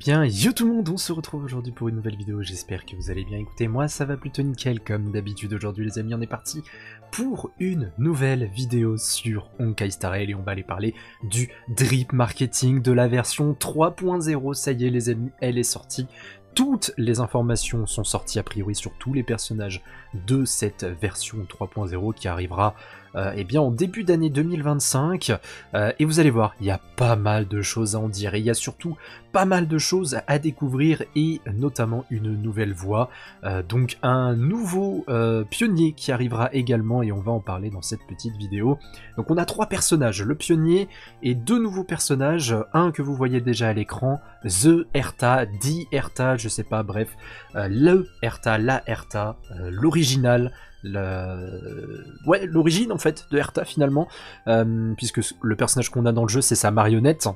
Bien, yo tout le monde, on se retrouve aujourd'hui pour une nouvelle vidéo, j'espère que vous allez bien. Écoutez, moi ça va plutôt nickel comme d'habitude aujourd'hui les amis, on est parti pour une nouvelle vidéo sur Honkai Star Rail et on va aller parler du drip marketing de la version 3.0. Ça y est les amis, elle est sortie. Toutes les informations sont sorties a priori sur tous les personnages de cette version 3.0 qui arrivera eh bien en début d'année 2025. Euh, et vous allez voir, il y a pas mal de choses à en dire. Et il y a surtout pas mal de choses à découvrir et notamment une nouvelle voix. Euh, donc un nouveau pionnier qui arrivera également et on va en parler dans cette petite vidéo. Donc on a trois personnages, le pionnier et deux nouveaux personnages. Un que vous voyez déjà à l'écran, The Erta, The Erta, je sais pas, bref. le Erta, la Erta, l'original l'origine en fait de Herta finalement, euh, puisque le personnage qu'on a dans le jeu c'est sa marionnette,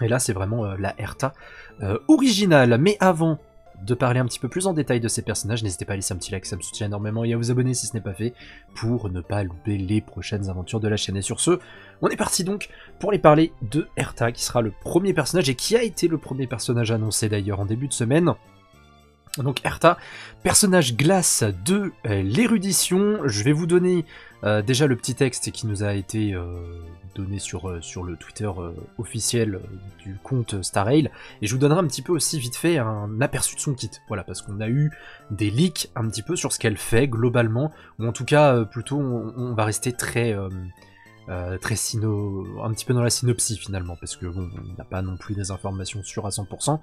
et là c'est vraiment euh, la Herta euh, originale. Mais avant de parler un petit peu plus en détail de ces personnages, n'hésitez pas à laisser un petit like, ça me soutient énormément, et à vous abonner si ce n'est pas fait, pour ne pas louper les prochaines aventures de la chaîne. Et sur ce, on est parti donc pour les parler de Herta, qui sera le premier personnage, et qui a été le premier personnage annoncé d'ailleurs en début de semaine. Donc Erta, personnage glace de euh, l'érudition. Je vais vous donner euh, déjà le petit texte qui nous a été euh, donné sur, sur le Twitter officiel du compte Starrail. Et je vous donnerai un petit peu aussi vite fait un aperçu de son kit. Voilà, parce qu'on a eu des leaks un petit peu sur ce qu'elle fait globalement. Ou en tout cas, plutôt on, va rester très... Euh, très sino... un petit peu dans la synopsie finalement, parce que bon, on n'a pas non plus des informations sûres à 100%.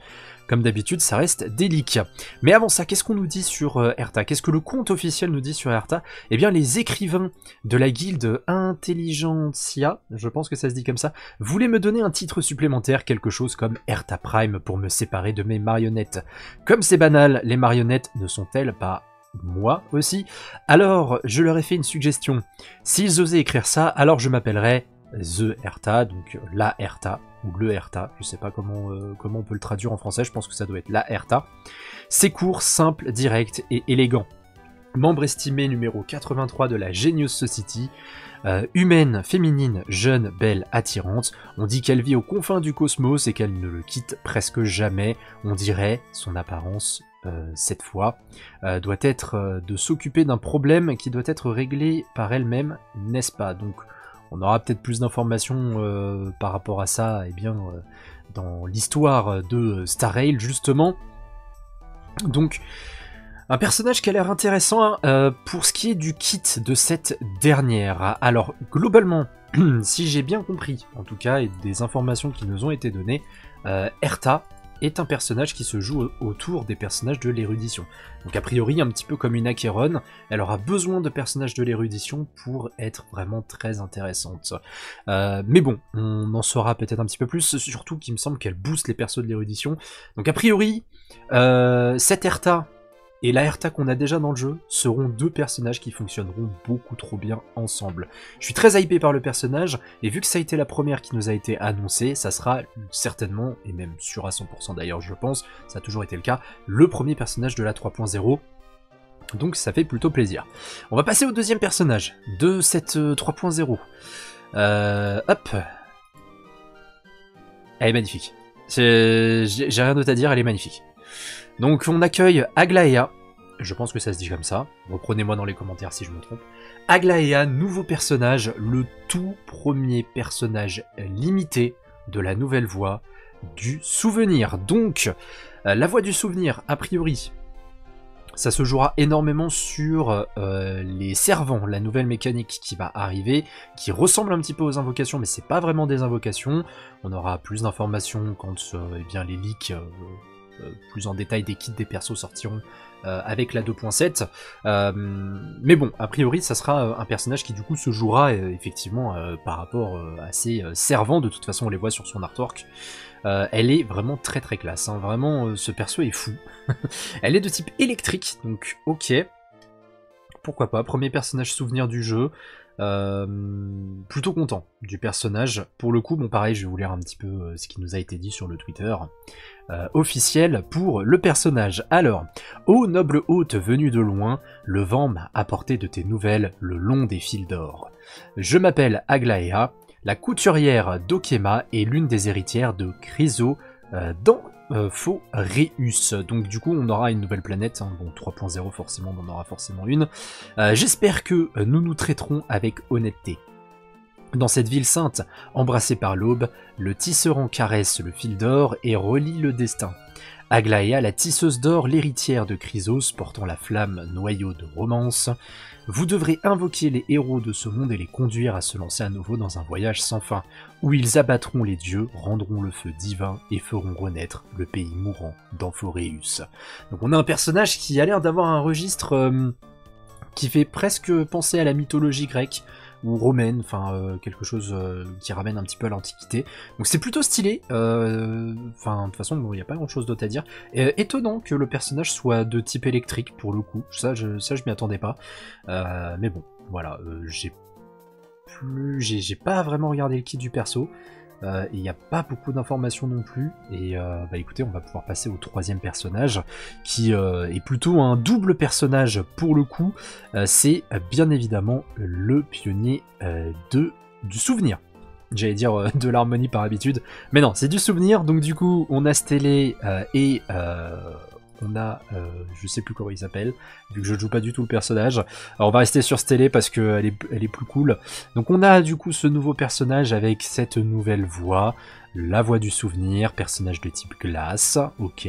Comme d'habitude, ça reste délicat. Mais avant ça, qu'est-ce qu'on nous dit sur euh, Erta Qu'est-ce que le compte officiel nous dit sur Erta Eh bien, les écrivains de la guilde Intelligentsia, je pense que ça se dit comme ça, voulaient me donner un titre supplémentaire, quelque chose comme Erta Prime pour me séparer de mes marionnettes. Comme c'est banal, les marionnettes ne sont-elles pas moi aussi. Alors, je leur ai fait une suggestion. S'ils osaient écrire ça, alors je m'appellerais The Erta, donc la Erta, ou le Erta, je sais pas comment, euh, comment on peut le traduire en français, je pense que ça doit être la Erta. C'est court, simple, direct et élégant. Membre estimé numéro 83 de la Genius Society, euh, humaine, féminine, jeune, belle, attirante. On dit qu'elle vit aux confins du cosmos et qu'elle ne le quitte presque jamais. On dirait son apparence cette fois, euh, doit être euh, de s'occuper d'un problème qui doit être réglé par elle-même, n'est-ce pas? Donc on aura peut-être plus d'informations par rapport à ça, eh dans l'histoire de Star Rail justement. Donc, un personnage qui a l'air intéressant pour ce qui est du kit de cette dernière. Alors, globalement, si j'ai bien compris, en tout cas, et des informations qui nous ont été données, Erta est un personnage qui se joue autour des personnages de l'érudition. Donc a priori, un petit peu comme une Acheron, elle aura besoin de personnages de l'érudition pour être vraiment très intéressante. Euh, mais bon, on en saura peut-être un petit peu plus, surtout qu'il me semble qu'elle booste les persos de l'érudition. Donc a priori, euh, cette Erta et la Herta qu'on a déjà dans le jeu seront deux personnages qui fonctionneront beaucoup trop bien ensemble. Je suis très hypé par le personnage, et vu que ça a été la première qui nous a été annoncée, ça sera certainement, et même sûr à 100% d'ailleurs je pense, ça a toujours été le cas, le premier personnage de la 3.0, donc ça fait plutôt plaisir. On va passer au deuxième personnage de cette 3.0. Euh, euh, hop. Elle est magnifique. J'ai rien d'autre à dire, elle est magnifique. Donc on accueille Aglaea, je pense que ça se dit comme ça, reprenez-moi dans les commentaires si je me trompe. Aglaea, nouveau personnage, le tout premier personnage limité de la nouvelle voie du souvenir. Donc, euh, la voie du souvenir, a priori, ça se jouera énormément sur euh, les servants, la nouvelle mécanique qui va arriver, qui ressemble un petit peu aux invocations, mais c'est pas vraiment des invocations. On aura plus d'informations quand euh, eh bien, les leaks plus en détail des kits des persos sortiront euh, avec la 2.7. Euh, mais bon, a priori, ça sera un personnage qui du coup se jouera effectivement par rapport assez servant. De toute façon, on les voit sur son artwork. elle est vraiment très très classe. Hein. Vraiment, ce perso est fou. elle est de type électrique, donc ok. Pourquoi pas, premier personnage souvenir du jeu. Plutôt content du personnage. Pour le coup, bon pareil, je vais vous lire un petit peu ce qui nous a été dit sur le Twitter. Euh, officiel pour le personnage. Alors, ô noble hôte venu de loin, le vent m'a apporté de tes nouvelles le long des fils d'or. Je m'appelle Aglaea, la couturière d'Okema et l'une des héritières de Chryso euh, dans Amphoreus. Donc du coup on aura une nouvelle planète, hein. bon 3.0 forcément on en aura forcément une. J'espère que nous nous traiterons avec honnêteté. Dans cette ville sainte, embrassée par l'aube, le tisserand caresse le fil d'or et relie le destin. Aglaïa, la tisseuse d'or, l'héritière de Chrysos, portant la flamme noyau de romance, vous devrez invoquer les héros de ce monde et les conduire à se lancer à nouveau dans un voyage sans fin, où ils abattront les dieux, rendront le feu divin et feront renaître le pays mourant d'Amphoreus. Donc on a un personnage qui a l'air d'avoir un registre euh, qui fait presque penser à la mythologie grecque, ou romaine, enfin euh, quelque chose euh, qui ramène un petit peu à l'Antiquité. Donc c'est plutôt stylé. Euh, enfin de toute façon, il n'y a pas grand chose d'autre à dire. étonnant que le personnage soit de type électrique pour le coup. Ça, je, ça, je m'y attendais pas. mais bon, voilà, j'ai plus, j'ai pas vraiment regardé le kit du perso. Euh, il n'y a pas beaucoup d'informations non plus. Et euh, bah écoutez, on va pouvoir passer au troisième personnage, qui euh, est plutôt un double personnage pour le coup. C'est bien évidemment le pionnier de, du souvenir. J'allais dire de l'harmonie par habitude, mais non, c'est du souvenir. Donc du coup, on a Stélé et on a, euh, je sais plus comment il s'appelle, vu que je ne joue pas du tout le personnage. Alors on va rester sur Stélé parce qu'elle est, plus cool. Donc on a du coup ce nouveau personnage avec cette nouvelle voix, la voix du souvenir, personnage de type glace, ok.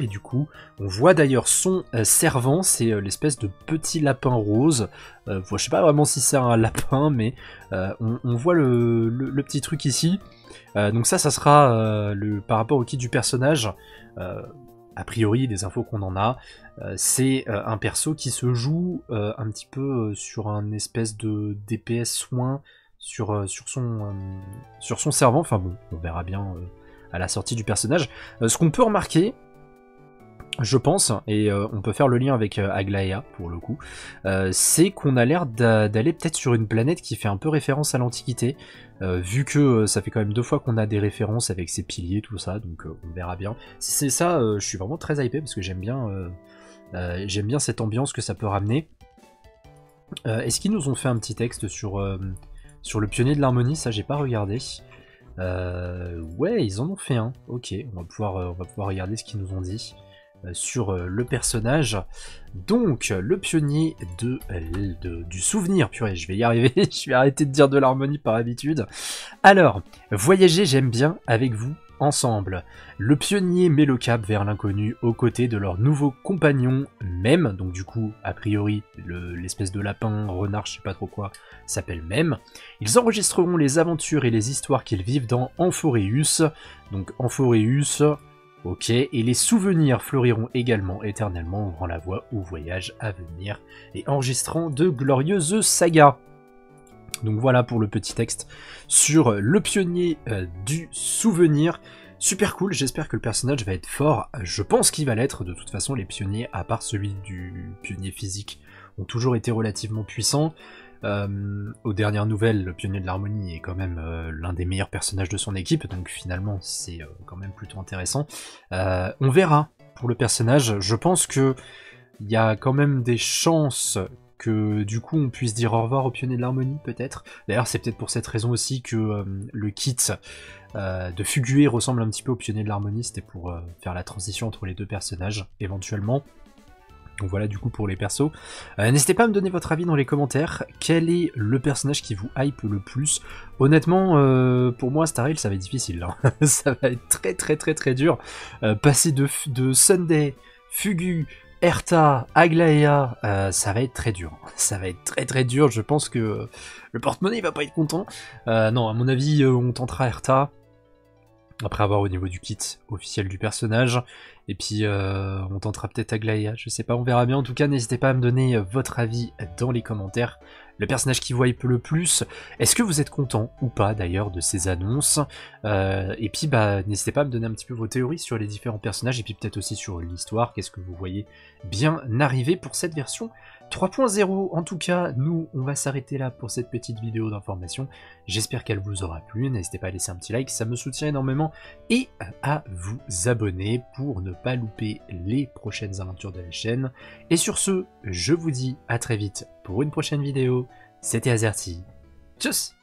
Et du coup, on voit d'ailleurs son euh, servant, c'est euh, l'espèce de petit lapin rose. Euh, je sais pas vraiment si c'est un lapin, mais on, voit le, le, petit truc ici. donc ça, ça sera le, par rapport au kit du personnage a priori, des infos qu'on en a, euh, c'est euh, un perso qui se joue euh, un petit peu sur un espèce de DPS soin sur, son, sur son servant. Enfin bon, on verra bien à la sortie du personnage. ce qu'on peut remarquer, je pense, et on peut faire le lien avec Aglaea pour le coup, c'est qu'on a l'air d'aller peut-être sur une planète qui fait un peu référence à l'Antiquité. Euh, vu que euh, ça fait quand même deux fois qu'on a des références avec ces piliers, tout ça, donc euh, on verra bien. Si c'est ça, je suis vraiment très hypé parce que j'aime bien, j'aime bien cette ambiance que ça peut ramener. Est-ce qu'ils nous ont fait un petit texte sur, sur le pionnier de l'harmonie? Ça, j'ai pas regardé. ouais, ils en ont fait un. Ok, on va pouvoir, on va pouvoir regarder ce qu'ils nous ont dit. Euh, sur euh, le personnage. Donc, le pionnier de, du souvenir. Purée, je vais y arriver. je vais arrêter de dire de l'harmonie par habitude. Alors, voyager, j'aime bien avec vous ensemble. Le pionnier met le cap vers l'inconnu aux côtés de leur nouveau compagnon même, donc du coup, a priori, l'espèce de lapin, renard, je sais pas trop quoi, s'appelle même. Ils enregistreront les aventures et les histoires qu'ils vivent dans Amphoreus. Donc Amphoreus, Ok, et les souvenirs fleuriront également éternellement, ouvrant la voie au voyage à venir et enregistrant de glorieuses sagas. Donc voilà pour le petit texte sur le pionnier euh, du souvenir. Super cool, j'espère que le personnage va être fort. Je pense qu'il va l'être, de toute façon les pionniers, à part celui du pionnier physique, ont toujours été relativement puissants. Euh, aux dernières nouvelles, le pionnier de l'harmonie est quand même euh, l'un des meilleurs personnages de son équipe, donc finalement c'est euh, quand même plutôt intéressant. on verra pour le personnage, je pense que il y a quand même des chances que du coup on puisse dire au revoir au pionnier de l'harmonie peut-être. D'ailleurs c'est peut-être pour cette raison aussi que le kit de Fugué ressemble un petit peu au pionnier de l'harmonie, c'était pour faire la transition entre les deux personnages éventuellement. Donc voilà du coup pour les persos. Euh, n'hésitez pas à me donner votre avis dans les commentaires. Quel est le personnage qui vous hype le plus? Honnêtement, euh, pour moi Star ça va être difficile. Hein. ça va être très très très très dur. Euh, passer de, Sunday, Fugu, Erta, Aglaea, ça va être très dur. Ça va être très très dur. Je pense que le porte-monnaie va pas être content. non, à mon avis, on tentera Erta après avoir au niveau du kit officiel du personnage. Et puis euh, on tentera peut-être Aglaia, je sais pas, on verra bien. En tout cas, n'hésitez pas à me donner euh, votre avis dans les commentaires. Le personnage qui voit le plus, est-ce que vous êtes content ou pas d'ailleurs de ces annonces? Euh, Et puis bah n'hésitez pas à me donner un petit peu vos théories sur les différents personnages et puis peut-être aussi sur l'histoire, qu'est-ce que vous voyez bien arriver pour cette version 3.0 en tout cas, nous on va s'arrêter là pour cette petite vidéo d'information. J'espère qu'elle vous aura plu, n'hésitez pas à laisser un petit like, ça me soutient énormément, et à vous abonner pour ne pas louper les prochaines aventures de la chaîne. Et sur ce, je vous dis à très vite pour une prochaine vidéo, c'était Azerty, tchuss